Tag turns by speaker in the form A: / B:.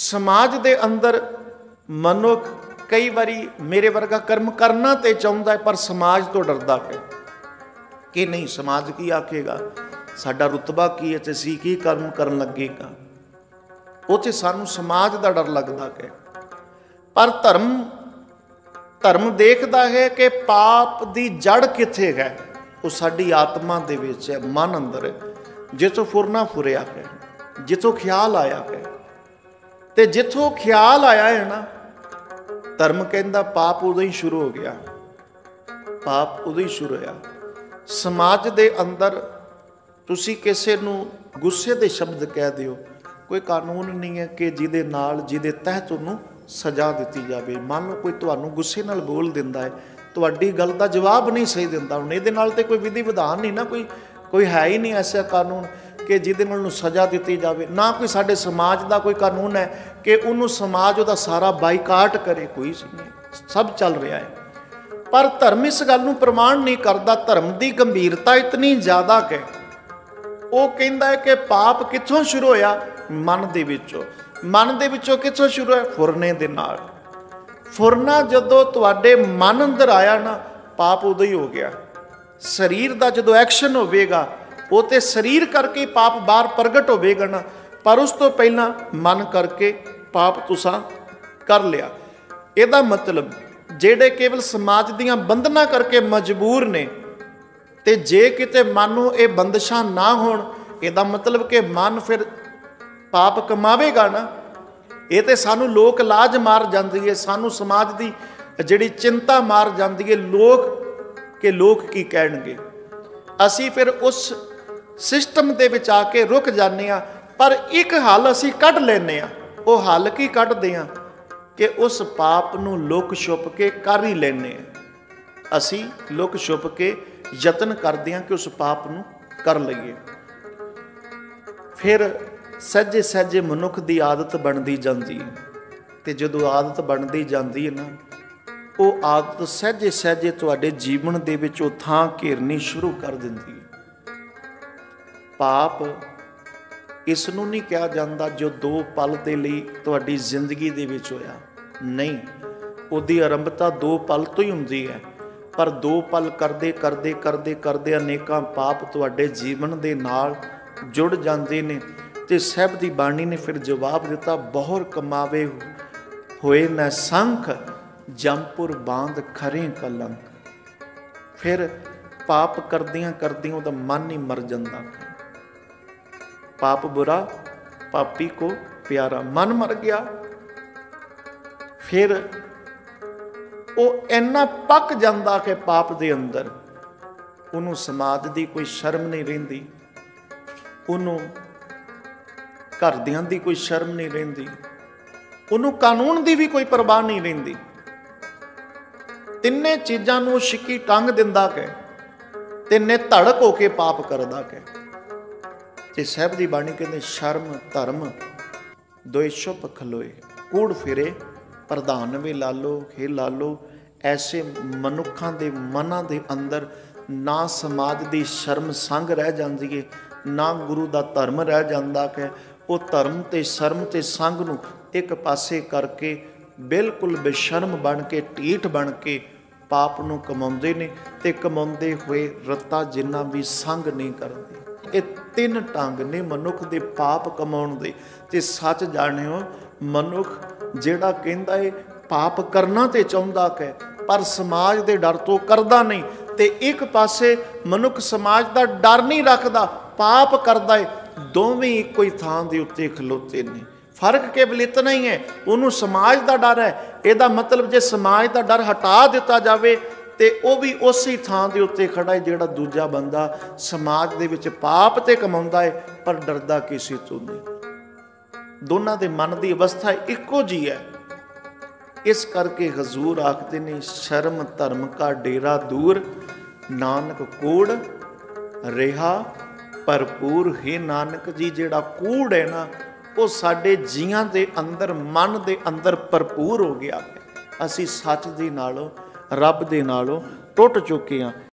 A: ਸਮਾਜ ਦੇ ਅੰਦਰ ਮਨੁੱਖ ਕਈ ਵਾਰੀ ਮੇਰੇ ਵਰਗਾ ਕਰਮ ਕਰਨਾ ਤੇ ਚਾਹੁੰਦਾ ਹੈ, ਪਰ ਸਮਾਜ ਤੋਂ ਡਰਦਾ ਹੈ। ਕਿ ਨਹੀਂ, ਸਮਾਜ ਕੀ ਆਖੇਗਾ? ਸਾਡਾ ਰੁਤਬਾ ਕੀ ਹੈ ਤੇ ਅਸੀਂ ਕੀ ਕਰਮ ਕਰਨ ਲੱਗੇਗਾ? ਉਹ ਤੇ ਸਾਨੂੰ ਸਮਾਜ ਦਾ ਡਰ ਲੱਗਦਾ ਹੈ। ਪਰ ਧਰਮ ਧਰਮ ਦੇਖਦਾ ਹੈ ਕਿ ਪਾਪ ਦੀ ਜੜ ਕਿੱਥੇ ਹੈ? ਉਹ ਸਾਡੀ ਆਤਮਾ ਦੇ ਵਿੱਚ ਹੈ, ਮਨ ਅੰਦਰ ਹੈ, ਜਿੱਥੋਂ ਫੁਰਨਾ ਫੁਰਿਆ ਹੈ, ਜਿੱਥੋਂ ਖਿਆਲ ਆਇਆ ਹੈ। ਤੇ ਜਿੱਥੋਂ ਖਿਆਲ ਆਇਆ ਹੈ ਨਾ, ਧਰਮ ਕਹਿੰਦਾ ਪਾਪ ਉਦੋਂ ਹੀ ਸ਼ੁਰੂ ਹੋ ਗਿਆ। ਪਾਪ ਉਦੋਂ ਹੀ ਸ਼ੁਰੂ ਹੋਇਆ। ਸਮਾਜ ਦੇ ਅੰਦਰ ਤੁਸੀਂ ਕਿਸੇ ਨੂੰ ਗੁੱਸੇ ਦੇ ਸ਼ਬਦ ਕਹਿ ਦਿਓ, ਕੋਈ ਕਾਨੂੰਨ ਨਹੀਂ ਹੈ ਕਿ ਜਿਹਦੇ ਨਾਲ, ਜਿਹਦੇ ਤਹਿਤ ਉਹਨੂੰ ਸਜ਼ਾ ਦਿੱਤੀ ਜਾਵੇ। ਮੰਨ ਲਓ ਕੋਈ ਤੁਹਾਨੂੰ ਗੁੱਸੇ ਨਾਲ ਬੋਲ ਦਿੰਦਾ ਹੈ, ਤੁਹਾਡੀ ਗੱਲ ਦਾ ਜਵਾਬ ਨਹੀਂ ਸਹੀ ਦਿੰਦਾ। ਹੁਣ ਇਹਦੇ ਨਾਲ ਤੇ ਕੋਈ ਵਿਧੀ ਵਿਧਾਨ ਨਹੀਂ ਨਾ, ਕੋਈ ਕੋਈ ਹੈ ਹੀ ਨਹੀਂ ਐਸਾ ਕਾਨੂੰਨ। ਕਿ ਜਿਹਦੇ ਨਾਲ ਨੂੰ ਸਜ਼ਾ ਦਿੱਤੀ ਜਾਵੇ। ਨਾ ਕੋਈ ਸਾਡੇ ਸਮਾਜ ਦਾ ਕੋਈ ਕਾਨੂੰਨ ਹੈ ਕਿ ਉਹਨੂੰ ਸਮਾਜ ਉਹਦਾ ਸਾਰਾ ਬਾਈਕਾਟ ਕਰੇ, ਕੋਈ ਨਹੀਂ। ਸਭ ਚੱਲ ਰਿਹਾ ਹੈ। ਪਰ ਧਰਮ ਇਸ ਗੱਲ ਨੂੰ ਪ੍ਰਮਾਣ ਨਹੀਂ ਕਰਦਾ। ਧਰਮ ਦੀ ਗੰਭੀਰਤਾ ਇਤਨੀ ਜ਼ਿਆਦਾ ਕਿ ਉਹ ਕਹਿੰਦਾ ਹੈ ਕਿ ਪਾਪ ਕਿੱਥੋਂ ਸ਼ੁਰੂ ਹੋਇਆ? ਮਨ ਦੇ ਵਿੱਚੋਂ। ਮਨ ਦੇ ਵਿੱਚੋਂ ਕਿੱਥੋਂ ਸ਼ੁਰੂ ਹੋਇਆ? ਫੁਰਨੇ ਦੇ ਨਾਲ। ਫੁਰਨਾ ਜਦੋਂ ਤੁਹਾਡੇ ਮਨ ਅੰਦਰ ਆਇਆ ਨਾ, ਪਾਪ ਉਦੋਂ ਹੀ ਹੋ ਗਿਆ। ਸਰੀਰ ਦਾ ਜਦੋਂ ਐਕਸ਼ਨ ਹੋਵੇਗਾ ਉਹ ਤੇ ਸਰੀਰ ਕਰਕੇ ਪਾਪ ਬਾਹਰ ਪ੍ਰਗਟ ਹੋਵੇਗਾ ਨਾ ਪਰ ਉਸ ਤੋਂ ਪਹਿਲਾਂ ਮਨ ਕਰਕੇ ਪਾਪ ਤੁਸਾਂ ਕਰ ਲਿਆ। ਇਹਦਾ ਮਤਲਬ ਜਿਹੜੇ ਕੇਵਲ ਸਮਾਜ ਦੀਆਂ ਬੰਧਨਾਂ ਕਰਕੇ ਮਜਬੂਰ ਨੇ ਤੇ ਜੇ ਕਿਤੇ ਮਨ ਨੂੰ ਇਹ ਬੰਦਸ਼ਾਂ ਨਾ ਹੋਣ, ਇਹਦਾ ਮਤਲਬ ਕਿ ਮਨ ਫਿਰ ਪਾਪ ਕਮਾਵੇਗਾ ਨਾ। ਇਹ ਤੇ ਸਾਨੂੰ ਲੋਕ ਲਾਜ ਮਾਰ ਜਾਂਦੀ ਹੈ ਸਾਨੂੰ ਸਮਾਜ ਦੀ ਜਿਹੜੀ ਚਿੰਤਾ ਮਾਰ ਜਾਂਦੀ ਹੈ ਲੋਕ ਕਿ ਲੋਕ ਕੀ ਕਹਿਣਗੇ। ਅਸੀਂ ਫਿਰ ਉਸ ਸਿਸਟਮ ਦੇ ਵਿੱਚ ਆ ਕੇ ਰੁਕ ਜਾਂਦੇ ਆ ਪਰ ਇੱਕ ਹੱਲ ਅਸੀਂ ਕੱਢ ਲੈਨੇ ਆ ਉਹ ਹੱਲ ਕੀ ਕੱਢਦੇ ਆ ਕਿ ਉਸ ਪਾਪ ਨੂੰ ਲੁਕ ਛੁਪ ਕੇ ਕਰ ਹੀ ਲੈਨੇ ਆ ਅਸੀਂ ਲੁਕ ਛੁਪ ਕੇ ਯਤਨ ਕਰਦੇ ਆ ਕਿ ਉਸ ਪਾਪ ਨੂੰ ਕਰ ਲਈਏ। ਫਿਰ ਸੱਜੇ ਸੱਜੇ ਮਨੁੱਖ ਦੀ ਆਦਤ ਬਣਦੀ ਜਾਂਦੀ ਹੈ। ਤੇ ਜਦੋਂ ਆਦਤ ਬਣਦੀ ਜਾਂਦੀ ਹੈ ਨਾ, ਉਹ ਆਦਤ ਸਹਿਜੇ ਸਹਿਜੇ ਤੁਹਾਡੇ ਜੀਵਨ ਦੇ ਵਿੱਚ ਉਹ ਥਾਂ ਘੇਰਨੀ ਸ਼ੁਰੂ ਕਰ ਦਿੰਦੀ ਹੈ। ਪਾਪ ਇਸ ਨੂੰ ਨਹੀਂ ਕਿਹਾ ਜਾਂਦਾ ਜੋ ਦੋ ਪਲ ਦੇ ਲਈ ਤੁਹਾਡੀ ਜ਼ਿੰਦਗੀ ਦੇ ਵਿੱਚ ਹੋਇਆ। ਨਹੀਂ, ਉਹਦੀ ਆਰੰਭਤਾ ਦੋ ਪਲ ਤੋਂ ਹੀ ਹੁੰਦੀ ਹੈ, ਪਰ ਦੋ ਪਲ ਕਰਦੇ ਕਰਦੇ ਕਰਦੇ ਕਰਦੇ ਅਨੇਕਾਂ ਪਾਪ ਤੁਹਾਡੇ ਜੀਵਨ ਦੇ ਨਾਲ ਜੁੜ ਜਾਂਦੇ ਨੇ ਤੇ ਸਹਿਬ ਦੀ ਬਾਣੀ ਨੇ ਫਿਰ ਜਵਾਬ ਦਿੱਤਾ, ਬਹੁਰ ਕਮਾਵੇ ਹੋਏ ਮੈਂ ਸੰਖ ਜੰਪੁਰ ਬਾਂਧ ਖਰੇ ਕਲੰਕ। ਫਿਰ ਪਾਪ ਕਰਦਿਆਂ ਕਰਦਿਆਂ ਉਹਦਾ ਮਨ ਹੀ ਮਰ ਜਾਂਦਾ। ਪਾਪ ਬੁਰਾ, ਪਾਪੀ ਕੋ ਪਿਆਰਾ। ਮਨ ਮਰ ਗਿਆ। ਫਿਰ ਉਹ ਇੰਨਾ ਪੱਕ ਜਾਂਦਾ ਕਿ ਪਾਪ ਦੇ ਅੰਦਰ ਉਹਨੂੰ ਸਮਾਜ ਦੀ ਕੋਈ ਸ਼ਰਮ ਨਹੀਂ ਰਹਿੰਦੀ। ਉਹਨੂੰ ਘਰਦਿਆਂ ਦੀ ਕੋਈ ਸ਼ਰਮ ਨਹੀਂ ਰਹਿੰਦੀ। ਉਹਨੂੰ ਕਾਨੂੰਨ ਦੀ ਵੀ ਕੋਈ ਪਰਵਾਹ ਨਹੀਂ ਰਹਿੰਦੀ। ਤਿੰਨੇ ਚੀਜ਼ਾਂ ਨੂੰ ਸ਼ਿੱਕੀ ਟੰਗ ਦਿੰਦਾ ਕਿ, ਤਿੰਨੇ ਧੜਕ ਹੋ ਕੇ ਪਾਪ ਕਰਦਾ ਕਿ। ਤੇ ਸਹਿਬ ਦੀ ਬਾਣੀ ਕਹਿੰਦੇ, ਸ਼ਰਮ ਧਰਮ ਦੋਇ ਛੁਪ ਖਲੋਏ। ਕੂੜ ਫਿਰੇ, ਪ੍ਰਧਾਨ ਵੇ ਲਾਲੋ ਖੇ ਲਾਲੋ ਐਸੇ ਮਨੁੱਖਾਂ ਦੇ ਮਨਾਂ ਦੇ ਅੰਦਰ ਨਾ ਸਮਾਜ ਦੀ ਸ਼ਰਮ ਸੰਗ ਰਹਿ ਜਾਂਦੀ ਏ, ਨਾ ਗੁਰੂ ਦਾ ਧਰਮ ਰਹਿ ਜਾਂਦਾ ਕਿ ਉਹ ਧਰਮ ਤੇ ਸ਼ਰਮ ਤੇ ਸੰਗ ਨੂੰ ਇੱਕ ਪਾਸੇ ਕਰਕੇ ਬਿਲਕੁਲ ਬੇਸ਼ਰਮ ਬਣ ਕੇ ਟੀਠ ਬਣ ਕੇ ਪਾਪ ਨੂੰ ਕਮਾਉਂਦੇ ਨੇ ਤੇ ਕਮਾਉਂਦੇ ਹੋਏ ਰਤਾ ਜਿੰਨਾ ਵੀ ਸੰਗ ਨਹੀਂ ਕਰਦੇ। ਇਹ ਤਿੰਨ ਢੰਗ ਨੇ ਮਨੁੱਖ ਦੇ ਪਾਪ ਕਮਾਉਣ ਦੇ। ਤੇ ਸੱਚ ਜਾਣਿਓ ਮਨੁੱਖ ਜਿਹੜਾ ਕਹਿੰਦਾ ਏ, ਪਾਪ ਕਰਨਾ ਤੇ ਚਾਹੁੰਦਾ ਹੈ ਪਰ ਸਮਾਜ ਦੇ ਡਰ ਤੋਂ ਕਰਦਾ ਨਹੀਂ। ਤੇ ਇੱਕ ਪਾਸੇ ਮਨੁੱਖ ਸਮਾਜ ਦਾ ਡਰ ਨਹੀਂ ਰੱਖਦਾ, ਪਾਪ ਕਰਦਾ ਏ। ਦੋਵੇਂ ਇੱਕੋ ਹੀ ਥਾਂ ਦੇ ਉੱਤੇ ਖਲੋਤੇ ਨੇ। ਫ਼ਰਕ ਕੇਵਲ ਇਤਨਾ ਹੀ ਹੈ, ਉਹਨੂੰ ਸਮਾਜ ਦਾ ਡਰ ਹੈ। ਇਹਦਾ ਮਤਲਬ ਜੇ ਸਮਾਜ ਦਾ ਡਰ ਹਟਾ ਦਿੱਤਾ ਜਾਵੇ ਤੇ ਉਹ ਵੀ ਉਸੇ ਥਾਂ ਦੇ ਉੱਤੇ ਖੜਾ ਹੈ ਜਿਹੜਾ ਦੂਜਾ ਬੰਦਾ ਸਮਾਜ ਦੇ ਵਿੱਚ ਪਾਪ ਤੇ ਕਮਾਉਂਦਾ ਹੈ, ਪਰ ਡਰਦਾ ਕਿਸੇ ਤੋਂ ਨਹੀਂ। ਦੋਨਾਂ ਦੇ ਮਨ ਦੀ ਅਵਸਥਾ ਇੱਕੋ ਜੀ ਹੈ। ਇਸ ਕਰਕੇ ਹਜ਼ੂਰ ਆਖਦੇ ਨੇ, ਸ਼ਰਮ ਧਰਮ ਕਾ ਡੇਰਾ ਦੂਰ, ਨਾਨਕ ਕੋੜ, ਰਿਹਾ ਭਰਪੂਰ ਹੈ ਨਾਨਕ ਜੀ। ਜਿਹੜਾ ਕੂੜ ਹੈ ਨਾ, ਉਹ ਸਾਡੇ ਜੀਆਂ ਦੇ ਅੰਦਰ, ਮਨ ਦੇ ਅੰਦਰ ਭਰਪੂਰ ਹੋ ਗਿਆ ਅਸੀਂ ਸੱਚ ਦੇ ਨਾਲੋਂ ਰੱਬ ਦੇ ਨਾਲੋਂ ਟੁੱਟ ਚੁੱਕੇ ਹਾਂ।